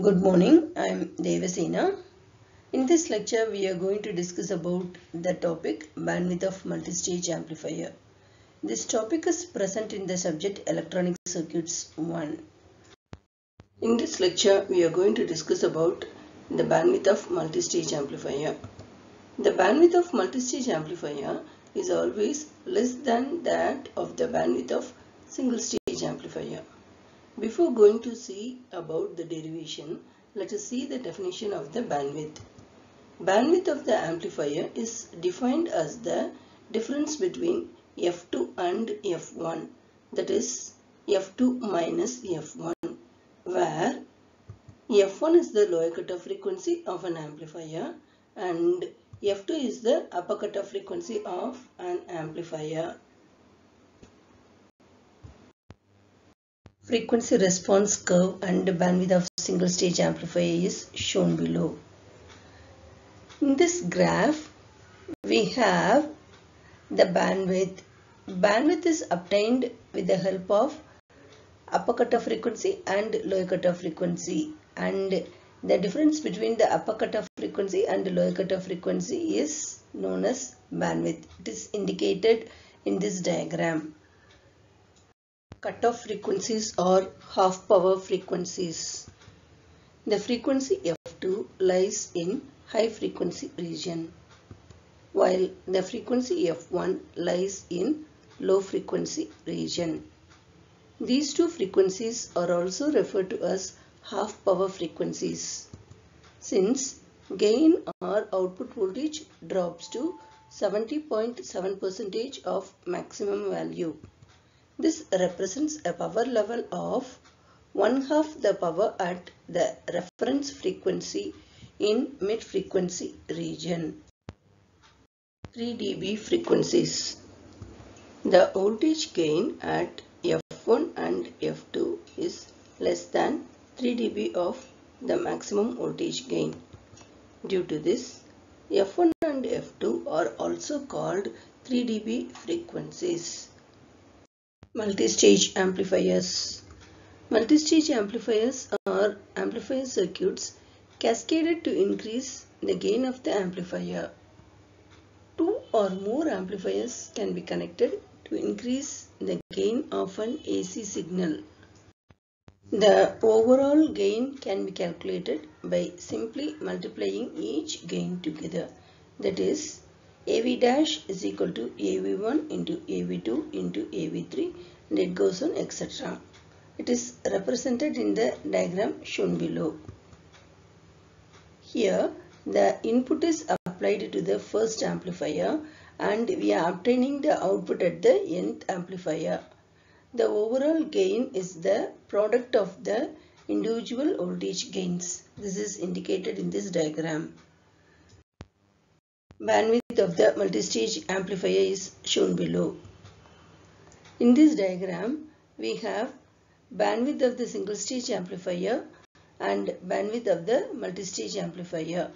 Good morning, I am Devasena. In this lecture, we are going to discuss about the topic bandwidth of multistage amplifier. This topic is present in the subject Electronic Circuits 1. In this lecture, we are going to discuss about the bandwidth of multistage amplifier. The bandwidth of multistage amplifier is always less than that of the bandwidth of single stage amplifier. Before going to see about the derivation, let us see the definition of the bandwidth. Bandwidth of the amplifier is defined as the difference between F2 and F1 that is F2 minus F1 where F1 is the lower cutoff frequency of an amplifier and F2 is the upper cutoff frequency of an amplifier. Frequency response curve and bandwidth of single stage amplifier is shown below. In this graph, we have the bandwidth. Bandwidth is obtained with the help of upper cutoff frequency and lower cutoff frequency and the difference between the upper cutoff frequency and lower cutoff frequency is known as bandwidth. It is indicated in this diagram. Cutoff frequencies or half power frequencies. The frequency F2 lies in high frequency region while the frequency F1 lies in low frequency region. These two frequencies are also referred to as half power frequencies since gain or output voltage drops to 70.7 percentage of maximum value. This represents a power level of one half the power at the reference frequency in mid frequency region. 3 dB frequencies. The voltage gain at F1 and F2 is less than 3 dB of the maximum voltage gain. Due to this, F1 and F2 are also called 3 dB frequencies. Multi-stage amplifiers. Multi-stage amplifiers are amplifier circuits cascaded to increase the gain of the amplifier. Two or more amplifiers can be connected to increase the gain of an AC signal. The overall gain can be calculated by simply multiplying each gain together. That is, AV dash is equal to AV1 into AV2 into AV3 and it goes on etc. It is represented in the diagram shown below. Here, the input is applied to the first amplifier and we are obtaining the output at the nth amplifier. The overall gain is the product of the individual voltage gains. This is indicated in this diagram. Bandwidth of the multistage amplifier is shown below. In this diagram, we have bandwidth of the single stage amplifier and bandwidth of the multistage amplifier.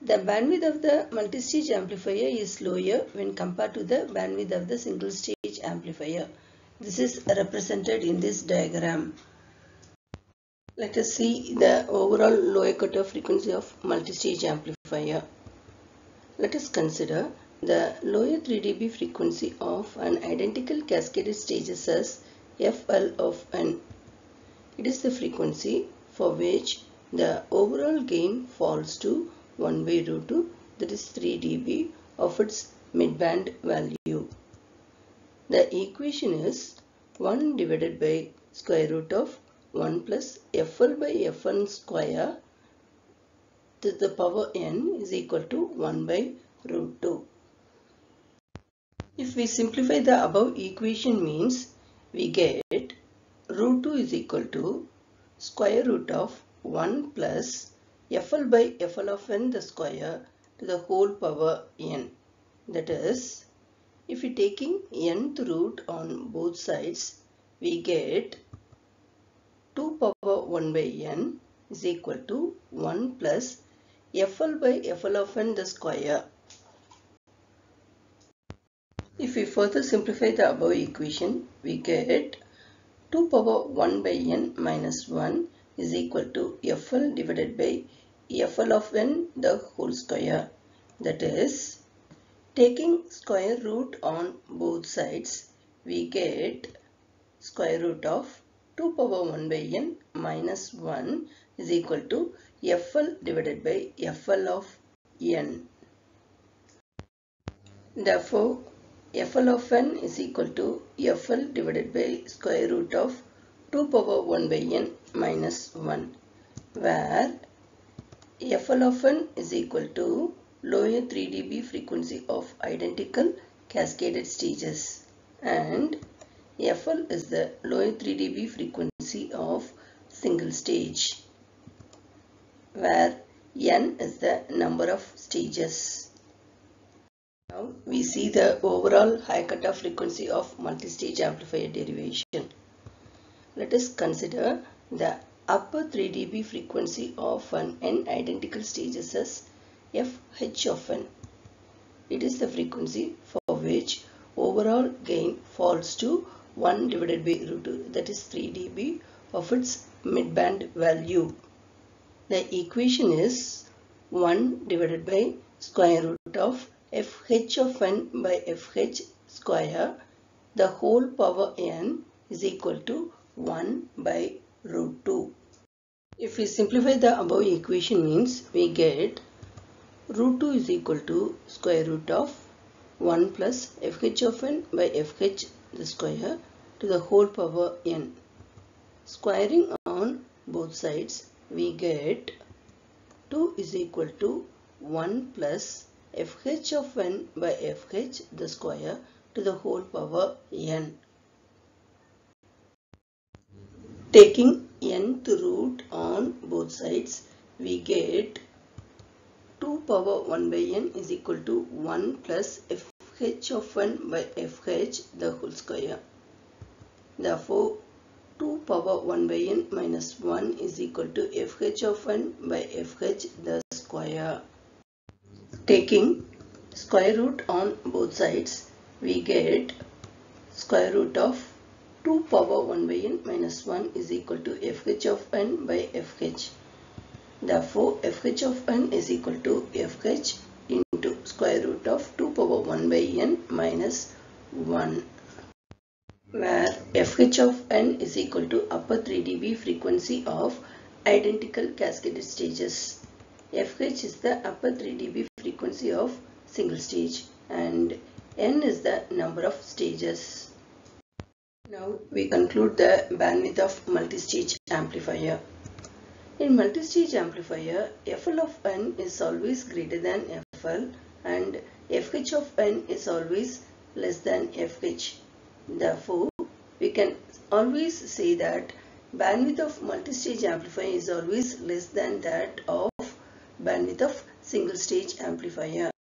The bandwidth of the multistage amplifier is lower when compared to the bandwidth of the single stage amplifier. This is represented in this diagram. Let us see the overall lower cutoff frequency of multistage amplifier. Let us consider the lower 3 dB frequency of an identical cascaded stages as FL of n. It is the frequency for which the overall gain falls to 1 by root 2 that is 3 dB of its midband value. The equation is 1 divided by square root of 1 plus FL by Fn square to the power n is equal to 1 by root 2. If we simplify the above equation means we get root 2 is equal to square root of 1 plus FL by FL of n the square to the whole power n. That is, if we taking nth root on both sides, we get 2 power 1 by n is equal to 1 plus FL by FL of n the square. If we further simplify the above equation, we get 2 power 1 by n minus 1 is equal to FL divided by FL of n the whole square. That is, taking square root on both sides, we get square root of 2 power 1 by n minus 1 is equal to FL divided by FL of n. Therefore, FL of n is equal to FL divided by square root of 2 power 1 by n minus 1 where FL of n is equal to lower 3 dB frequency of identical cascaded stages and FL is the lower 3 dB frequency of single stage where n is the number of stages. Now we see the overall high cutoff frequency of multi-stage amplifier derivation. Let us consider the upper 3 dB frequency of an n identical stages as fh of n. It is the frequency for which overall gain falls to 1 divided by root 2 that is 3 dB of its midband value. The equation is 1 divided by square root of fh of n by fh square the whole power n is equal to 1 by root 2. If we simplify the above equation means we get root 2 is equal to square root of 1 plus fh of n by fh the square to the whole power n. Squaring on both sides we get 2 is equal to 1 plus fh of n by fh the square to the whole power n. Taking nth root on both sides, we get 2 power 1 by n is equal to 1 plus fh of n by fh the whole square. Therefore, 2 power 1 by n minus 1 is equal to fh of n by fh the. Taking square root on both sides, we get square root of 2 power 1 by n minus 1 is equal to fh of n by fh. Therefore, fh of n is equal to fh into square root of 2 power 1 by n minus 1 where fh of n is equal to upper 3 dB frequency of identical cascaded stages. fh is the upper 3 dB frequency of single stage and n is the number of stages. Now we conclude the bandwidth of multi-stage amplifier. In multi-stage amplifier, FL of n is always greater than FL and FH of n is always less than FH. Therefore, we can always say that bandwidth of multi-stage amplifier is always less than that of bandwidth of single stage amplifier.